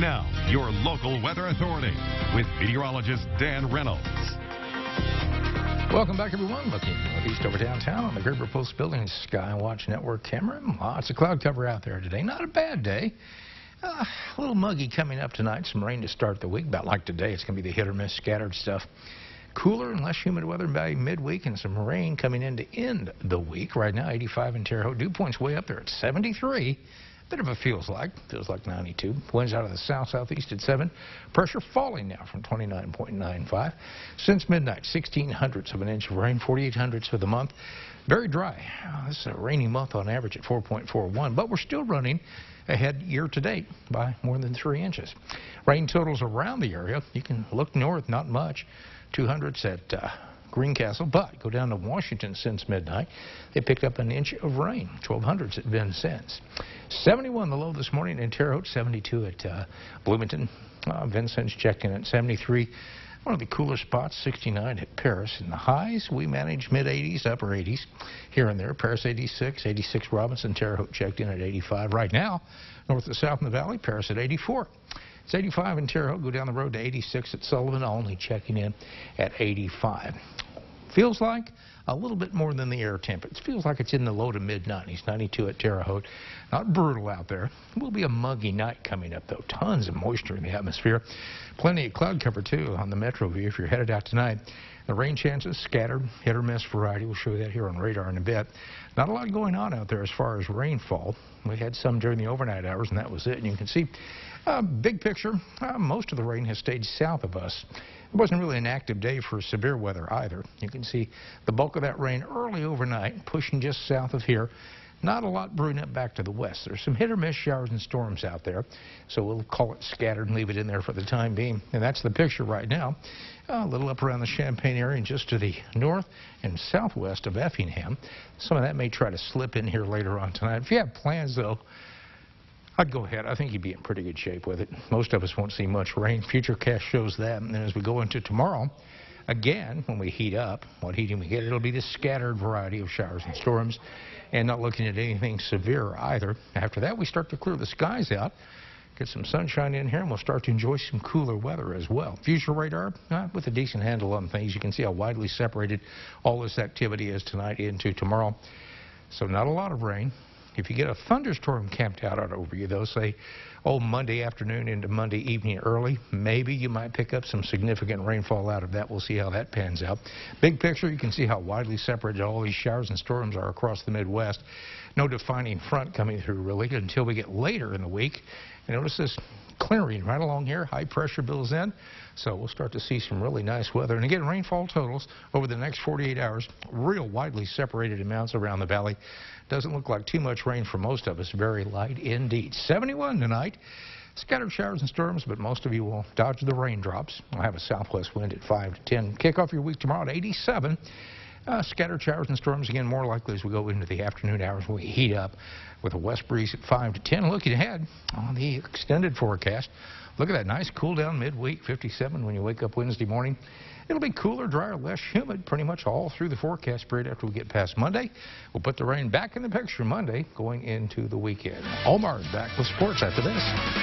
Now, your local weather authority with meteorologist Dan Reynolds. Welcome back, everyone. Looking northeast over downtown on the Graber Post Building Skywatch Network camera. Lots of cloud cover out there today. Not a bad day. Uh, a little muggy coming up tonight. Some rain to start the week. About like today, it's going to be the hit or miss scattered stuff. Cooler and less humid weather by midweek and some rain coming in to end the week. Right now, 85 in Terre Haute. Dew point's way up there at 73. Bit of a feels like, feels like 92. Winds out of the south southeast at 7. Pressure falling now from 29.95. Since midnight, 16 hundredths of an inch of rain, 48 hundredths for the month. Very dry. Oh, this is a rainy month on average at 4.41, but we're still running ahead year to date by more than 3 inches. Rain totals around the area. You can look north, not much. 200s at uh, Greencastle, but go down to Washington since midnight. They picked up an inch of rain. 1200s at Vincennes. 71 the low this morning in Terre Haute, 72 at uh, Bloomington. Uh, Vincennes checked in at 73. One of the cooler spots, 69 at Paris. In the highs, we manage mid-80s, upper 80s here and there. Paris 86, 86 Robinson, Terre Haute checked in at 85. Right now, north and south in the valley, Paris at 84. It's 85 in Terre Haute. Go down the road to 86 at Sullivan, only checking in at 85. Feels like a little bit more than the air temp. It feels like it's in the low to mid 90s, 92 at Terre Haute. Not brutal out there. It will be a muggy night coming up, though. Tons of moisture in the atmosphere. Plenty of cloud cover, too, on the Metro view if you're headed out tonight. The rain chances scattered, hit or miss variety. We'll show you that here on radar in a bit. Not a lot going on out there as far as rainfall. We had some during the overnight hours, and that was it. And you can see, uh, big picture, uh, most of the rain has stayed south of us. It wasn't really an active day for severe weather either. You can see the bulk of that rain early overnight, pushing just south of here. Not a lot brewing up back to the west. There's some hit or miss showers and storms out there, so we'll call it scattered and leave it in there for the time being. And that's the picture right now. Uh, a little up around the Champaign area and just to the north and southwest of Effingham. Some of that may try to slip in here later on tonight. If you have plans, though, I'd go ahead. I think you'd be in pretty good shape with it. Most of us won't see much rain. Futurecast shows that. And then as we go into tomorrow, again, when we heat up, what heating we get, it'll be this scattered variety of showers and storms and not looking at anything severe either. After that, we start to clear the skies out, get some sunshine in here, and we'll start to enjoy some cooler weather as well. Future radar, uh, with a decent handle on things. You can see how widely separated all this activity is tonight into tomorrow. So not a lot of rain. If you get a thunderstorm camped out over you, though, say, oh, Monday afternoon into Monday evening early, maybe you might pick up some significant rainfall out of that. We'll see how that pans out. Big picture, you can see how widely separated all these showers and storms are across the Midwest. No defining front coming through, really, until we get later in the week. And notice this clearing right along here. High pressure builds in. So we'll start to see some really nice weather. And again, rainfall totals over the next 48 hours, real widely separated amounts around the valley. Doesn't look like too much rain for most of us. Very light indeed. 71 tonight. Scattered showers and storms, but most of you will dodge the raindrops. We'll have a southwest wind at 5 to 10. Kick off your week tomorrow at 87. Uh, scattered showers and storms again more likely as we go into the afternoon hours we heat up with a west breeze at 5 to 10. Looking ahead on the extended forecast, look at that nice cool down midweek, 57 when you wake up Wednesday morning. It'll be cooler, drier, less humid pretty much all through the forecast period after we get past Monday. We'll put the rain back in the picture Monday going into the weekend. Omar is back with sports after this.